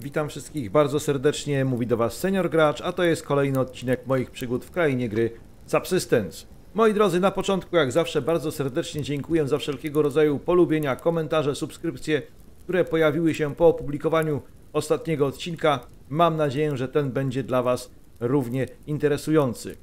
Witam wszystkich bardzo serdecznie, mówi do Was Senior Gracz, a to jest kolejny odcinek moich przygód w krainie gry Subsistence. Moi drodzy, na początku jak zawsze bardzo serdecznie dziękuję za wszelkiego rodzaju polubienia, komentarze, subskrypcje, które pojawiły się po opublikowaniu ostatniego odcinka. Mam nadzieję, że ten będzie dla Was równie interesujący.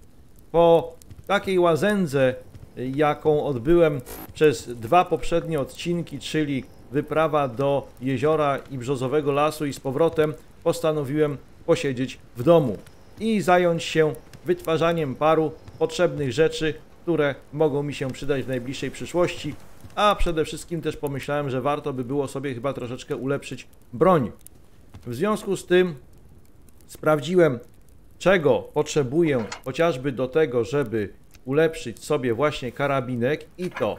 Po takiej łazędze, jaką odbyłem przez dwa poprzednie odcinki, czyli wyprawa do jeziora i brzozowego lasu i z powrotem, postanowiłem posiedzieć w domu i zająć się wytwarzaniem paru potrzebnych rzeczy, które mogą mi się przydać w najbliższej przyszłości, a przede wszystkim też pomyślałem, że warto by było sobie chyba troszeczkę ulepszyć broń. W związku z tym sprawdziłem, czego potrzebuję chociażby do tego, żeby ulepszyć sobie właśnie karabinek i to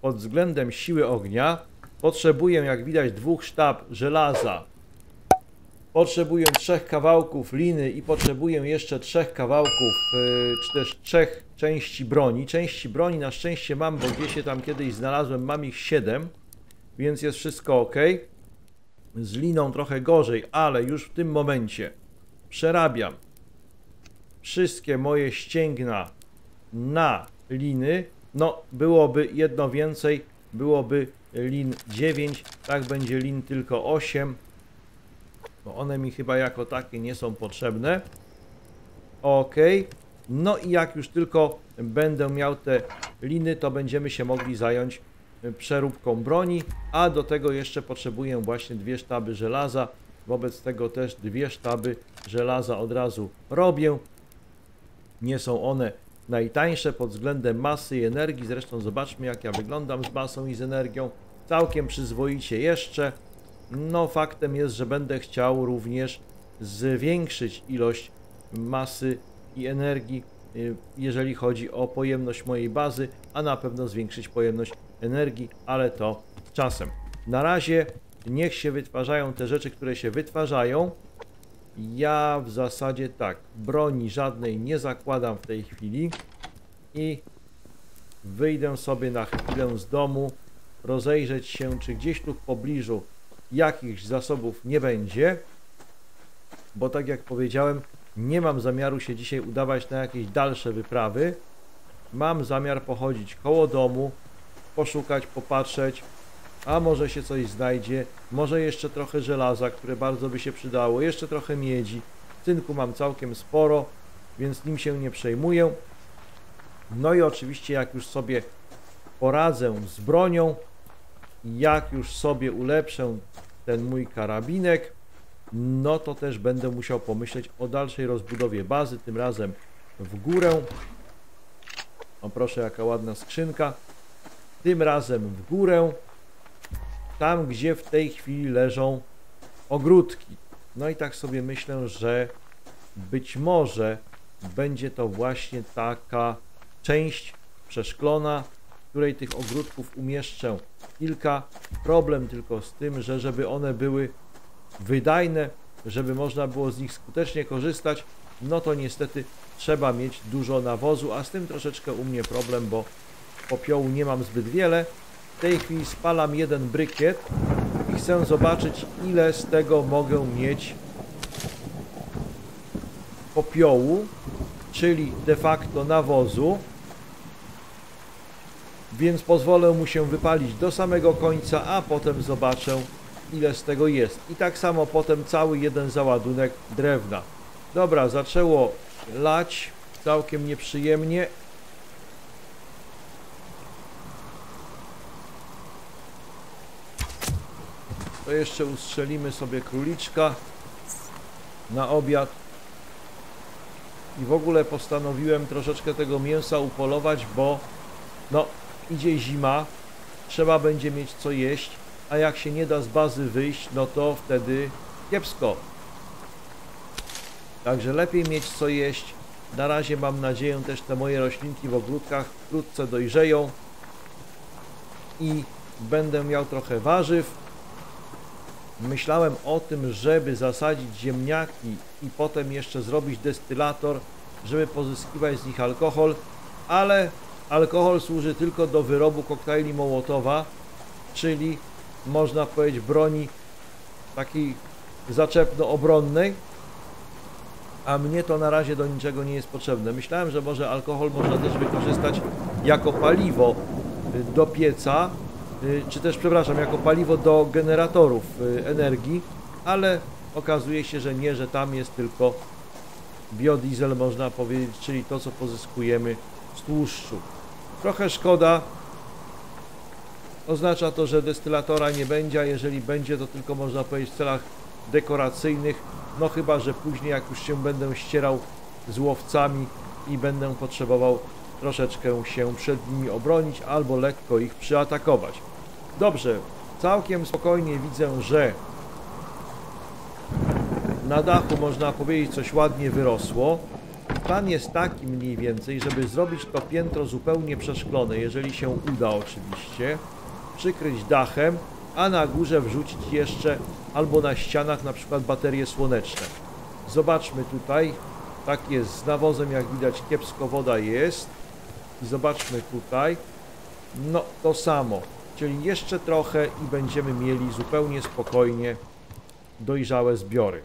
pod względem siły ognia potrzebuję, jak widać, dwóch sztab żelaza. Potrzebuję trzech kawałków liny i potrzebuję jeszcze trzech kawałków, yy, czy też trzech części broni. Części broni na szczęście mam, bo gdzieś się tam kiedyś znalazłem, mam ich 7, więc jest wszystko ok. Z liną trochę gorzej, ale już w tym momencie przerabiam wszystkie moje ścięgna na liny. No, byłoby jedno więcej, byłoby lin 9, tak będzie lin tylko 8, bo one mi chyba jako takie nie są potrzebne. Ok, no i jak już tylko będę miał te liny, to będziemy się mogli zająć y, przeróbką broni, a do tego jeszcze potrzebuję właśnie dwie sztaby żelaza, wobec tego też dwie sztaby żelaza od razu robię. Nie są one najtańsze pod względem masy i energii. Zresztą zobaczmy, jak ja wyglądam z masą i z energią. Całkiem przyzwoicie jeszcze. No, faktem jest, że będę chciał również zwiększyć ilość masy i energii, y, jeżeli chodzi o pojemność mojej bazy, a na pewno zwiększyć pojemność energii, ale to czasem. Na razie niech się wytwarzają te rzeczy, które się wytwarzają. Ja w zasadzie tak, broni żadnej nie zakładam w tej chwili i wyjdę sobie na chwilę z domu, rozejrzeć się, czy gdzieś tu w pobliżu jakichś zasobów nie będzie, bo tak jak powiedziałem, nie mam zamiaru się dzisiaj udawać na jakieś dalsze wyprawy. Mam zamiar pochodzić koło domu, poszukać, popatrzeć, a może się coś znajdzie, może jeszcze trochę żelaza, które bardzo by się przydało, jeszcze trochę miedzi. Cynku mam całkiem sporo, więc nim się nie przejmuję. No i oczywiście jak już sobie poradzę z bronią, jak już sobie ulepszę ten mój karabinek, no to też będę musiał pomyśleć o dalszej rozbudowie bazy, tym razem w górę. O proszę, jaka ładna skrzynka. Tym razem w górę, tam gdzie w tej chwili leżą ogródki. No i tak sobie myślę, że być może będzie to właśnie taka część przeszklona, w której tych ogródków umieszczę kilka. Problem tylko z tym, że żeby one były wydajne, żeby można było z nich skutecznie korzystać, no to niestety trzeba mieć dużo nawozu, a z tym troszeczkę u mnie problem, bo popiołu nie mam zbyt wiele. W tej chwili spalam jeden brykiet i chcę zobaczyć ile z tego mogę mieć popiołu, czyli de facto nawozu więc pozwolę mu się wypalić do samego końca, a potem zobaczę ile z tego jest. I tak samo potem cały jeden załadunek drewna. Dobra, zaczęło lać całkiem nieprzyjemnie. To jeszcze ustrzelimy sobie króliczka na obiad. I w ogóle postanowiłem troszeczkę tego mięsa upolować, bo no idzie zima, trzeba będzie mieć co jeść, a jak się nie da z bazy wyjść, no to wtedy kiepsko. Także lepiej mieć co jeść. Na razie mam nadzieję też te moje roślinki w ogródkach wkrótce dojrzeją i będę miał trochę warzyw. Myślałem o tym, żeby zasadzić ziemniaki i potem jeszcze zrobić destylator, żeby pozyskiwać z nich alkohol, ale alkohol służy tylko do wyrobu koktajli Mołotowa, czyli można powiedzieć broni takiej zaczepno-obronnej, a mnie to na razie do niczego nie jest potrzebne. Myślałem, że może alkohol można też wykorzystać jako paliwo do pieca, czy też, przepraszam, jako paliwo do generatorów y, energii, ale okazuje się, że nie, że tam jest tylko biodiesel, można powiedzieć, czyli to, co pozyskujemy z tłuszczu. Trochę szkoda, oznacza to, że destylatora nie będzie, a jeżeli będzie, to tylko można powiedzieć w celach dekoracyjnych, no chyba, że później jak już się będę ścierał z łowcami i będę potrzebował troszeczkę się przed nimi obronić albo lekko ich przyatakować. Dobrze, całkiem spokojnie widzę, że na dachu można powiedzieć coś ładnie wyrosło. Plan jest taki mniej więcej, żeby zrobić to piętro zupełnie przeszklone, jeżeli się uda oczywiście, przykryć dachem, a na górze wrzucić jeszcze albo na ścianach na przykład baterie słoneczne. Zobaczmy tutaj, tak jest z nawozem, jak widać kiepsko woda jest. I zobaczmy tutaj, no to samo, czyli jeszcze trochę i będziemy mieli zupełnie spokojnie dojrzałe zbiory.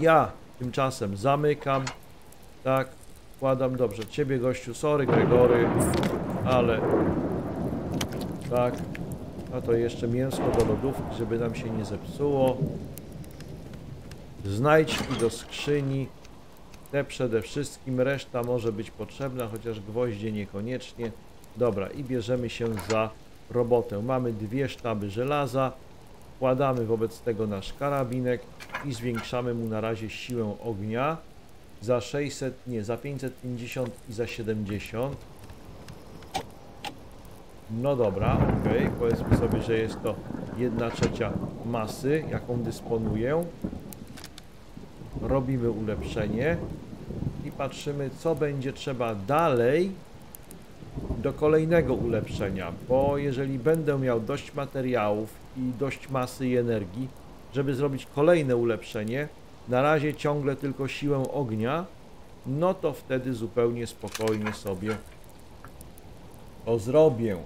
Ja tymczasem zamykam, tak, wkładam, dobrze, ciebie gościu, sorry Gregory, ale tak, a to jeszcze mięsko do lodówki, żeby nam się nie zepsuło. Znajdźki do skrzyni, te przede wszystkim, reszta może być potrzebna, chociaż gwoździe niekoniecznie. Dobra, i bierzemy się za robotę. Mamy dwie sztaby żelaza, wkładamy wobec tego nasz karabinek i zwiększamy mu na razie siłę ognia za 600, nie, za 550 i za 70. No dobra, ok, powiedzmy sobie, że jest to 1 trzecia masy, jaką dysponuję. Robimy ulepszenie patrzymy, co będzie trzeba dalej do kolejnego ulepszenia, bo jeżeli będę miał dość materiałów i dość masy i energii, żeby zrobić kolejne ulepszenie, na razie ciągle tylko siłę ognia, no to wtedy zupełnie spokojnie sobie to zrobię.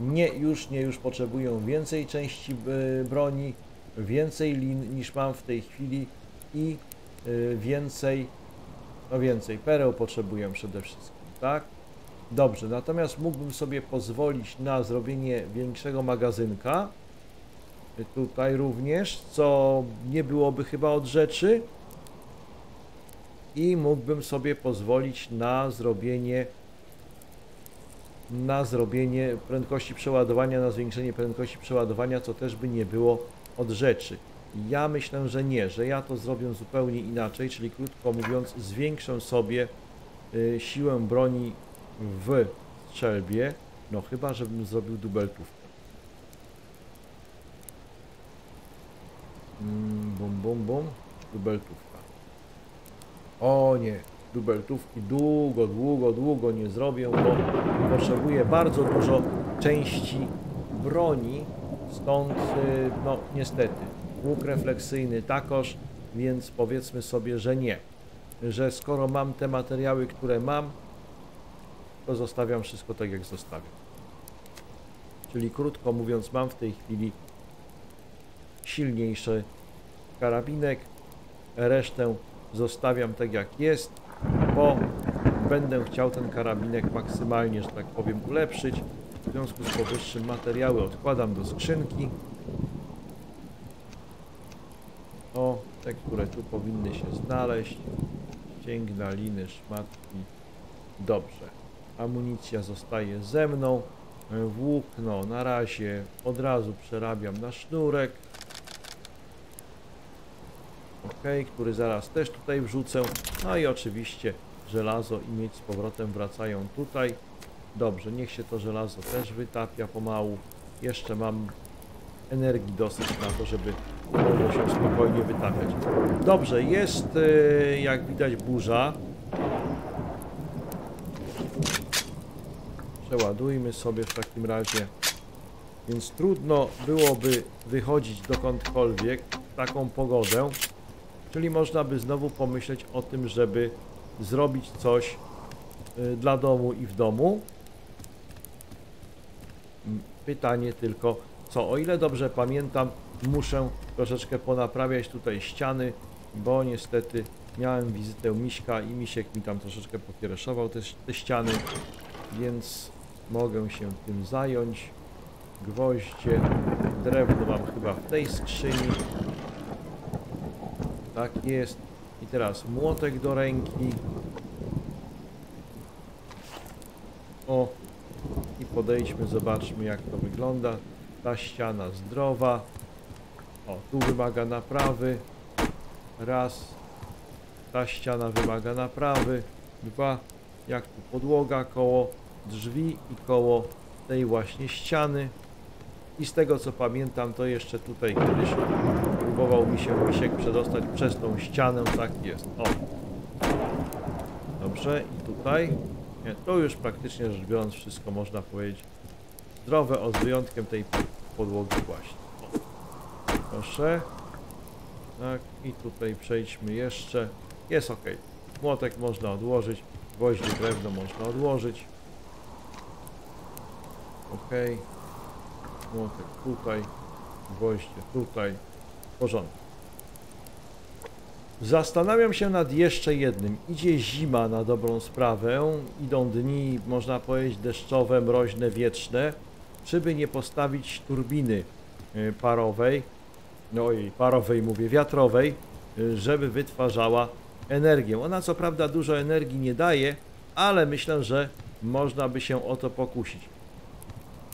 Nie, już nie, już potrzebuję więcej części y, broni, więcej lin niż mam w tej chwili i y, więcej, no więcej, pereł potrzebuję przede wszystkim, tak? Dobrze, natomiast mógłbym sobie pozwolić na zrobienie większego magazynka, tutaj również, co nie byłoby chyba od rzeczy i mógłbym sobie pozwolić na zrobienie na zrobienie prędkości przeładowania, na zwiększenie prędkości przeładowania, co też by nie było od rzeczy. Ja myślę, że nie, że ja to zrobię zupełnie inaczej, czyli krótko mówiąc, zwiększę sobie y, siłę broni w strzelbie, no chyba, żebym zrobił dubeltówkę. Mm, bum, bum, bum, dubeltówka. O nie, dubeltówki długo, długo, długo nie zrobię, bo potrzebuję bardzo dużo części broni, stąd y, no niestety łuk refleksyjny takoż, więc powiedzmy sobie, że nie. Że skoro mam te materiały, które mam, to zostawiam wszystko tak jak zostawiam. Czyli krótko mówiąc, mam w tej chwili silniejszy karabinek, resztę zostawiam tak jak jest, bo będę chciał ten karabinek maksymalnie, że tak powiem, ulepszyć. W związku z powyższym materiały odkładam do skrzynki. O, te, które tu powinny się znaleźć. Ścięgna, liny, szmatki. Dobrze. Amunicja zostaje ze mną. Włókno na razie od razu przerabiam na sznurek. Ok, który zaraz też tutaj wrzucę. No i oczywiście żelazo i mieć z powrotem wracają tutaj. Dobrze, niech się to żelazo też wytapia pomału. Jeszcze mam energii dosyć na to, żeby mogło się spokojnie wytapiać. Dobrze, jest e, jak widać burza. Przeładujmy sobie w takim razie. Więc trudno byłoby wychodzić dokądkolwiek w taką pogodę. Czyli można by znowu pomyśleć o tym, żeby zrobić coś y, dla domu i w domu. Pytanie tylko, co, o ile dobrze pamiętam, muszę troszeczkę ponaprawiać tutaj ściany, bo niestety miałem wizytę Miśka i Misiek mi tam troszeczkę pokiereszował te, te ściany, więc mogę się tym zająć. Gwoździe, drewno mam chyba w tej skrzyni. Tak jest. I teraz młotek do ręki. O, i podejdźmy, zobaczmy jak to wygląda. Ta ściana zdrowa. O, tu wymaga naprawy. Raz. Ta ściana wymaga naprawy. Dwa. Jak tu podłoga koło drzwi i koło tej właśnie ściany. I z tego co pamiętam, to jeszcze tutaj kiedyś próbował mi się misiek przedostać przez tą ścianę. Tak jest. O. Dobrze. I tutaj. Nie, to już praktycznie rzecz biorąc wszystko można powiedzieć zdrowe, od wyjątkiem tej podłogi właśnie. Proszę. Tak, i tutaj przejdźmy jeszcze. Jest ok. Młotek można odłożyć, gwoździe drewno można odłożyć. Ok. Młotek tutaj, gwoździe tutaj. W porządku. Zastanawiam się nad jeszcze jednym. Idzie zima na dobrą sprawę, idą dni, można powiedzieć, deszczowe, mroźne, wieczne. Czy by nie postawić turbiny y, parowej, no i parowej mówię, wiatrowej, y, żeby wytwarzała energię. Ona co prawda dużo energii nie daje, ale myślę, że można by się o to pokusić.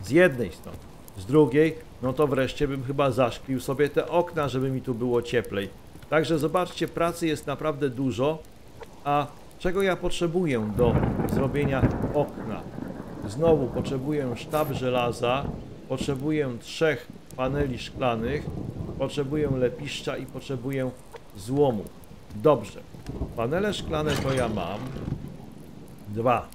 Z jednej strony. Z drugiej, no to wreszcie bym chyba zaszklił sobie te okna, żeby mi tu było cieplej. Także zobaczcie, pracy jest naprawdę dużo, a czego ja potrzebuję do zrobienia okna? Znowu potrzebuję sztab żelaza, potrzebuję trzech paneli szklanych, potrzebuję lepiszcza i potrzebuję złomu. Dobrze, panele szklane to ja mam. Dwa.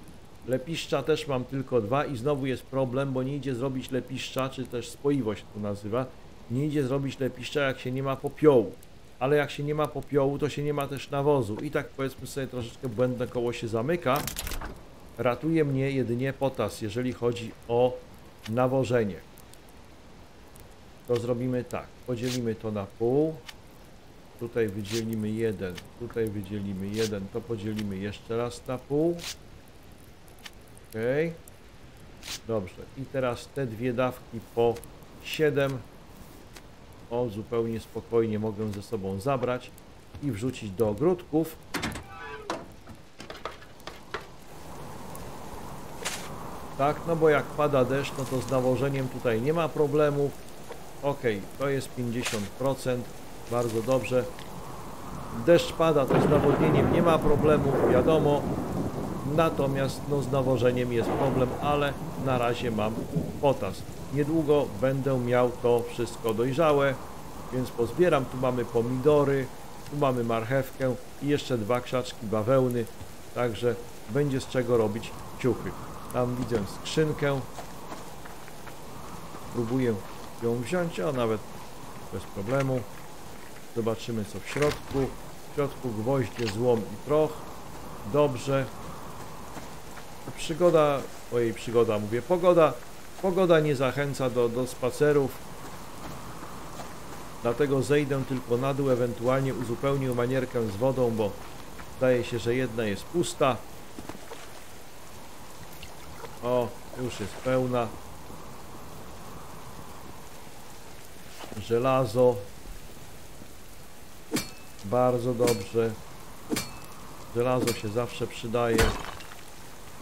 Lepiszcza też mam tylko dwa i znowu jest problem, bo nie idzie zrobić lepiszcza, czy też spoiwość to nazywa. Nie idzie zrobić lepiszcza, jak się nie ma popiołu. Ale jak się nie ma popiołu, to się nie ma też nawozu. I tak powiedzmy sobie troszeczkę błędne koło się zamyka. Ratuje mnie jedynie potas, jeżeli chodzi o nawożenie. To zrobimy tak. Podzielimy to na pół. Tutaj wydzielimy jeden, tutaj wydzielimy jeden, to podzielimy jeszcze raz na pół. Ok. Dobrze. I teraz te dwie dawki po 7. O, zupełnie spokojnie mogę ze sobą zabrać i wrzucić do ogródków. Tak, no bo jak pada deszcz, no to z nawożeniem tutaj nie ma problemów. Ok, to jest 50%, bardzo dobrze. Deszcz pada, to z nawodnieniem nie ma problemu, wiadomo. Natomiast no, z nawożeniem jest problem, ale na razie mam potas. Niedługo będę miał to wszystko dojrzałe, więc pozbieram. Tu mamy pomidory, tu mamy marchewkę i jeszcze dwa krzaczki bawełny, także będzie z czego robić ciuchy. Tam widzę skrzynkę. Próbuję ją wziąć, a nawet bez problemu. Zobaczymy co w środku. W środku gwoździe, złom i proch. Dobrze. Przygoda, ojej przygoda mówię, pogoda. Pogoda nie zachęca do, do spacerów. Dlatego zejdę tylko na dół, ewentualnie uzupełnię manierkę z wodą, bo zdaje się, że jedna jest pusta. O, już jest pełna. Żelazo. Bardzo dobrze. Żelazo się zawsze przydaje.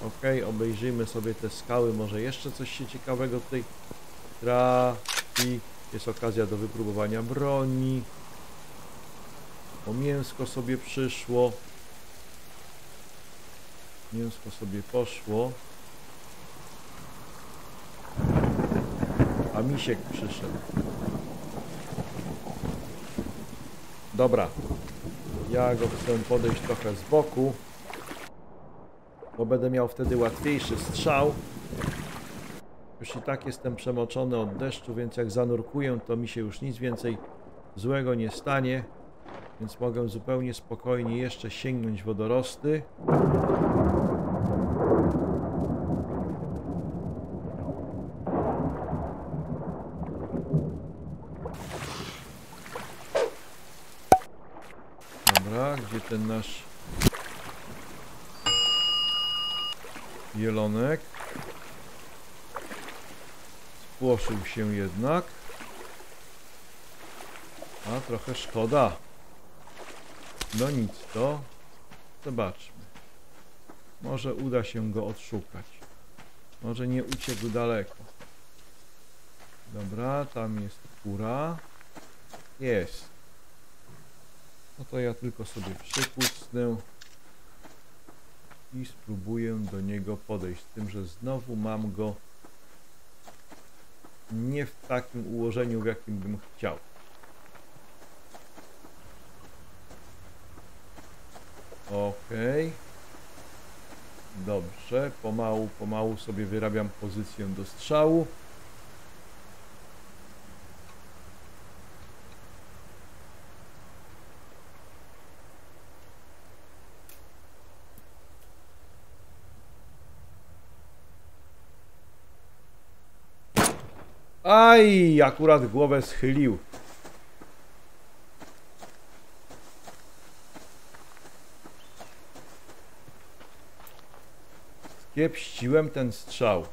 Ok, obejrzyjmy sobie te skały. Może jeszcze coś się ciekawego tutaj trafi. Jest okazja do wypróbowania broni. O mięsko sobie przyszło. Mięsko sobie poszło. A misiek przyszedł. Dobra. Ja go chcę podejść trochę z boku. Bo będę miał wtedy łatwiejszy strzał. Już i tak jestem przemoczony od deszczu, więc jak zanurkuję, to mi się już nic więcej złego nie stanie. Więc mogę zupełnie spokojnie jeszcze sięgnąć wodorosty. Dobra, gdzie ten nasz jelonek? Spłoszył się jednak. A, trochę szkoda. No nic, to zobaczmy. Może uda się go odszukać. Może nie uciekł daleko. Dobra, tam jest kura. Jest. No to ja tylko sobie przypustnę i spróbuję do niego podejść. Z tym, że znowu mam go nie w takim ułożeniu, w jakim bym chciał. Okej. Dobrze, pomału, pomału sobie wyrabiam pozycję do strzału. Aj, akurat głowę schylił. Kiepściłem ten strzał.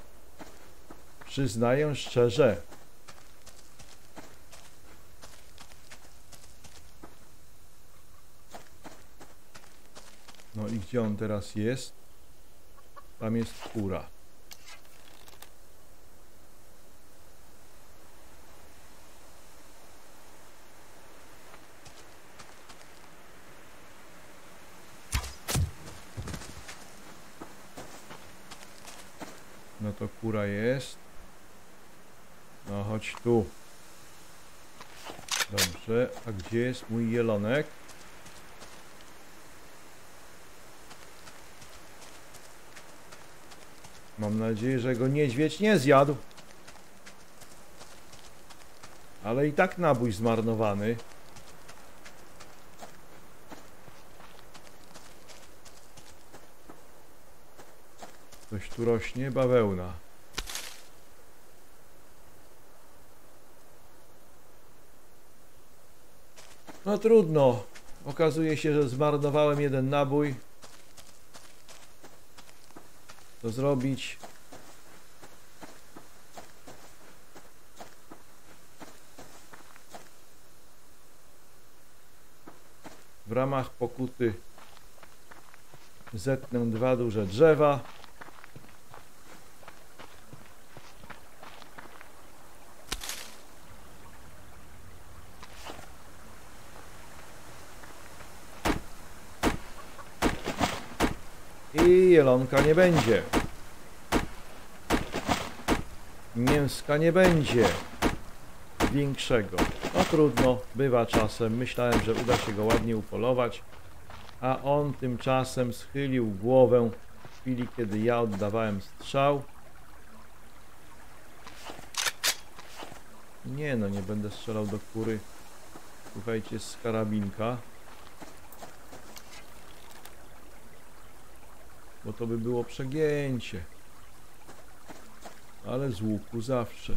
Przyznaję szczerze. No i gdzie on teraz jest? Tam jest kura. To kura jest. No chodź tu. Dobrze, a gdzie jest mój jelonek? Mam nadzieję, że go niedźwiedź nie zjadł. Ale i tak nabój zmarnowany. Tu rośnie, bawełna. No trudno. Okazuje się, że zmarnowałem jeden nabój. Co zrobić? W ramach pokuty zetnę dwa duże drzewa. I jelonka nie będzie. Mięska nie będzie. Większego. No trudno, bywa czasem. Myślałem, że uda się go ładnie upolować. A on tymczasem schylił głowę w chwili, kiedy ja oddawałem strzał. Nie no, nie będę strzelał do kury. Słuchajcie, z karabinka. Bo to by było przegięcie. Ale z łuku zawsze.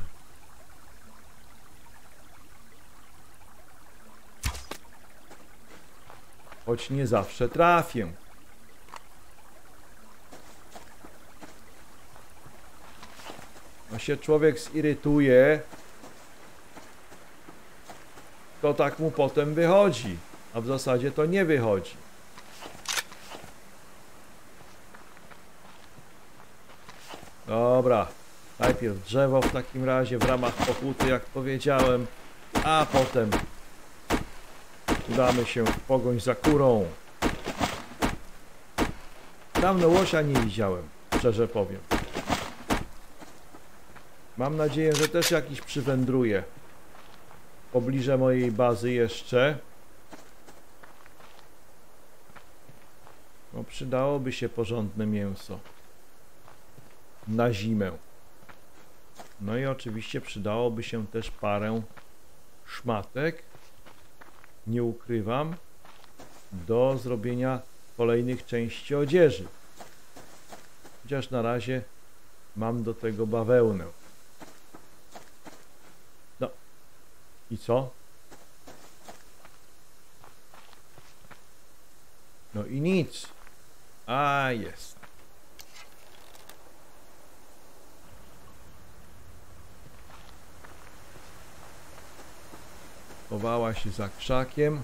Choć nie zawsze trafię. No się człowiek zirytuje, to tak mu potem wychodzi, a w zasadzie to nie wychodzi. Dobra, najpierw drzewo w takim razie w ramach pokuty, jak powiedziałem, a potem udamy się w pogoń za kurą. Dawno łosia nie widziałem, szczerze powiem. Mam nadzieję, że też jakiś przywędruje pobliże mojej bazy jeszcze. No przydałoby się porządne mięso na zimę. No i oczywiście przydałoby się też parę szmatek, nie ukrywam, do zrobienia kolejnych części odzieży. Chociaż na razie mam do tego bawełnę. No i co? i nic. A jest. Chowała się za krzakiem.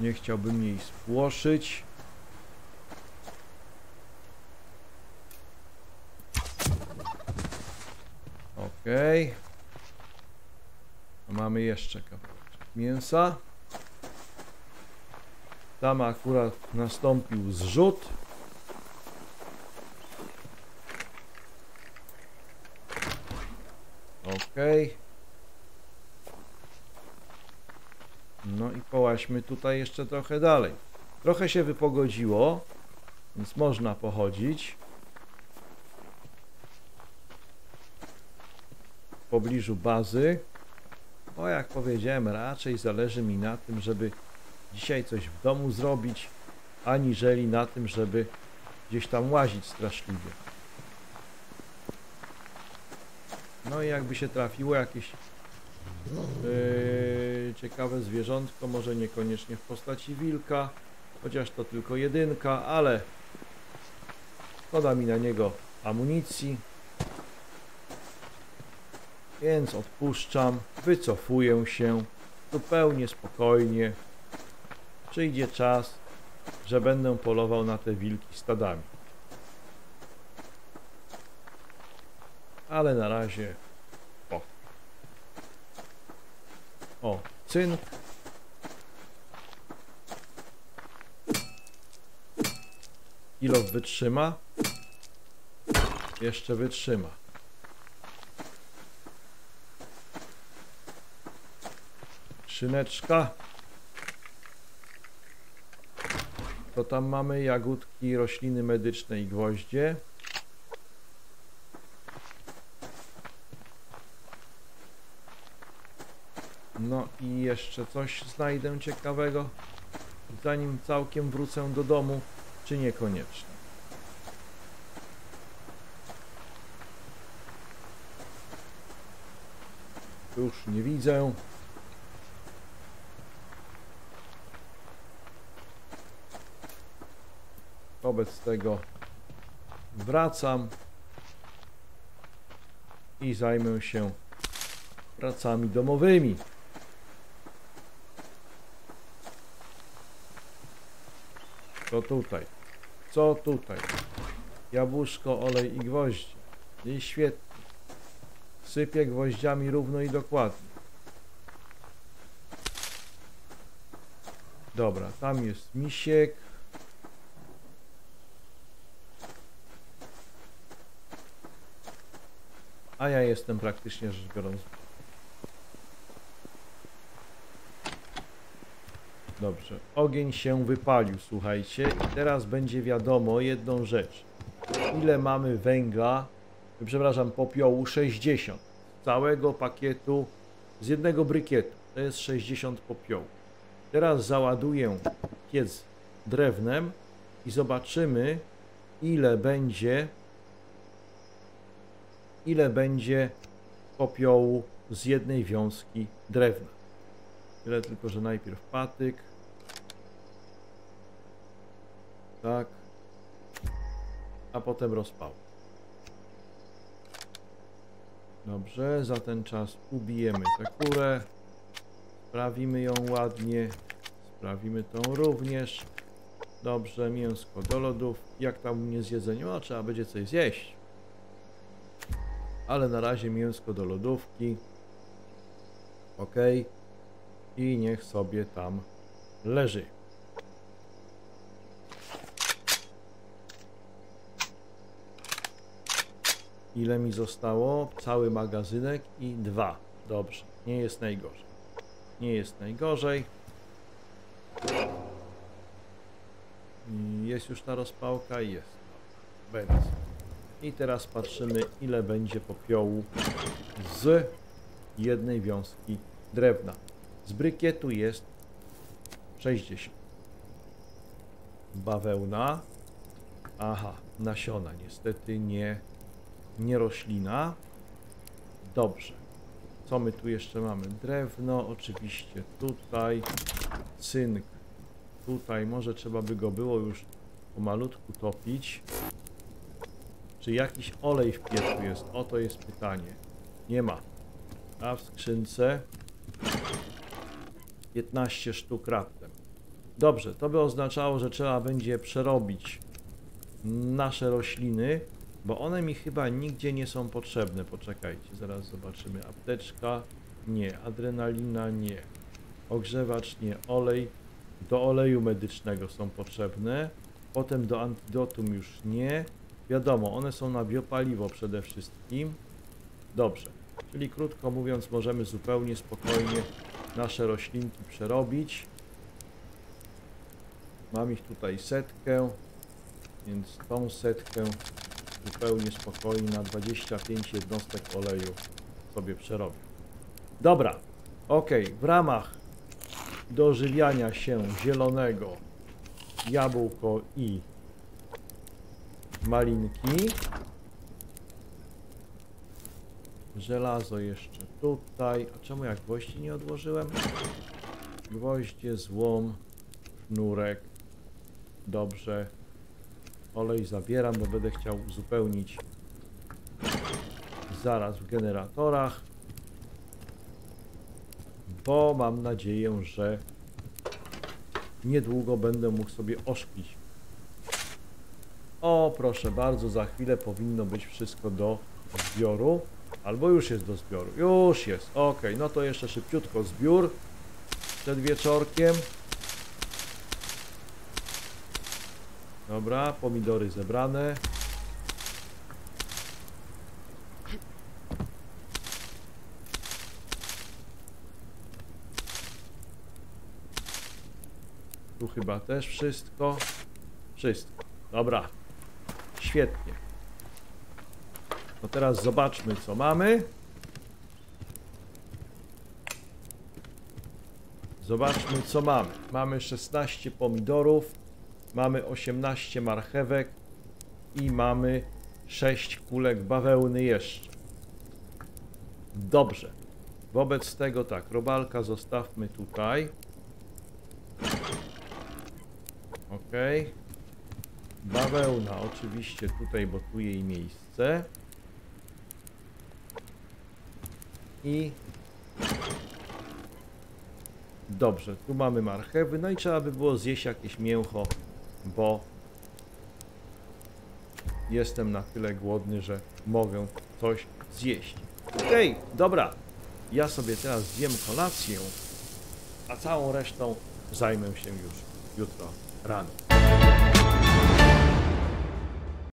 Nie chciałbym jej spłoszyć. Okej. Mamy jeszcze kawałek mięsa. Tam akurat nastąpił zrzut. Okej. No i połaźmy tutaj jeszcze trochę dalej. Trochę się wypogodziło, więc można pochodzić. W pobliżu bazy. Bo jak powiedziałem, raczej zależy mi na tym, żeby dzisiaj coś w domu zrobić, aniżeli na tym, żeby gdzieś tam łazić straszliwie. No i jakby się trafiło jakieś yy, ciekawe zwierzątko, może niekoniecznie w postaci wilka, chociaż to tylko jedynka, ale szkoda mi na niego amunicji. Więc odpuszczam, wycofuję się zupełnie spokojnie. Przyjdzie czas, że będę polował na te wilki stadami. Ale na razie o. O, cynk. Ilo wytrzyma? Jeszcze wytrzyma. Szyneczka. To tam mamy jagódki, rośliny medyczne i gwoździe. No i jeszcze coś znajdę ciekawego, zanim całkiem wrócę do domu, czy niekoniecznie. Już nie widzę. Wobec tego wracam i zajmę się pracami domowymi. Co tutaj? Co tutaj? Jabłuszko, olej i gwoździe. I świetnie. Sypię gwoździami równo i dokładnie. Dobra, tam jest misiek. A ja jestem praktycznie rzecz biorąc. Dobrze, ogień się wypalił, słuchajcie. I teraz będzie wiadomo jedną rzecz. Ile mamy węgla, przepraszam, popiołu 60. Z całego pakietu, z jednego brykietu. To jest 60 popiołu. Teraz załaduję piec drewnem i zobaczymy, ile będzie ile będzie popiołu z jednej wiązki drewna. Tyle tylko, że najpierw patyk. Tak. A potem rozpał. Dobrze, za ten czas ubijemy tę kurę. Sprawimy ją ładnie. Sprawimy tą również. Dobrze, mięsko do lodów. Jak tam nie zjedzenie? No, trzeba będzie coś zjeść ale na razie mięsko do lodówki. Ok. I niech sobie tam leży. Ile mi zostało? Cały magazynek i dwa. Dobrze, nie jest najgorzej. Nie jest najgorzej. Jest już ta rozpałka? Jest. Będzie. I teraz patrzymy, ile będzie popiołu z jednej wiązki drewna. Z brykietu jest 60. Bawełna. Aha, nasiona. Niestety nie, nie roślina. Dobrze. Co my tu jeszcze mamy? Drewno, oczywiście tutaj, cynk, tutaj, może trzeba by go było już pomalutku topić. Czy jakiś olej w piecu jest? Oto jest pytanie. Nie ma. A w skrzynce 15 sztuk raptem. Dobrze, to by oznaczało, że trzeba będzie przerobić nasze rośliny, bo one mi chyba nigdzie nie są potrzebne. Poczekajcie, zaraz zobaczymy. Apteczka, nie. Adrenalina, nie. Ogrzewacz, nie. Olej, do oleju medycznego są potrzebne. Potem do antidotum już nie. Wiadomo, one są na biopaliwo przede wszystkim. Dobrze, czyli krótko mówiąc, możemy zupełnie spokojnie nasze roślinki przerobić. Mam ich tutaj setkę, więc tą setkę zupełnie spokojnie na 25 jednostek oleju sobie przerobię. Dobra, ok, w ramach dożywiania się zielonego jabłko i malinki. Żelazo jeszcze tutaj. A czemu jak gwoździ nie odłożyłem? Gwoździe, złom, sznurek. Dobrze. Olej zabieram, bo będę chciał uzupełnić zaraz w generatorach. Bo mam nadzieję, że niedługo będę mógł sobie oszklić. O, proszę bardzo, za chwilę powinno być wszystko do zbioru. Albo już jest do zbioru. Już jest. Ok, no to jeszcze szybciutko zbiór przed wieczorkiem. Dobra, pomidory zebrane. Tu chyba też wszystko. Wszystko. Dobra. Świetnie. No teraz zobaczmy, co mamy. Zobaczmy, co mamy. Mamy 16 pomidorów, mamy 18 marchewek i mamy 6 kulek bawełny jeszcze. Dobrze. Wobec tego tak, robalka zostawmy tutaj. Ok. Bawełna oczywiście tutaj, bo tu jej miejsce. I dobrze, tu mamy marchewy, no i trzeba by było zjeść jakieś mięcho, bo jestem na tyle głodny, że mogę coś zjeść. Okej, dobra, ja sobie teraz zjem kolację, a całą resztą zajmę się już jutro rano.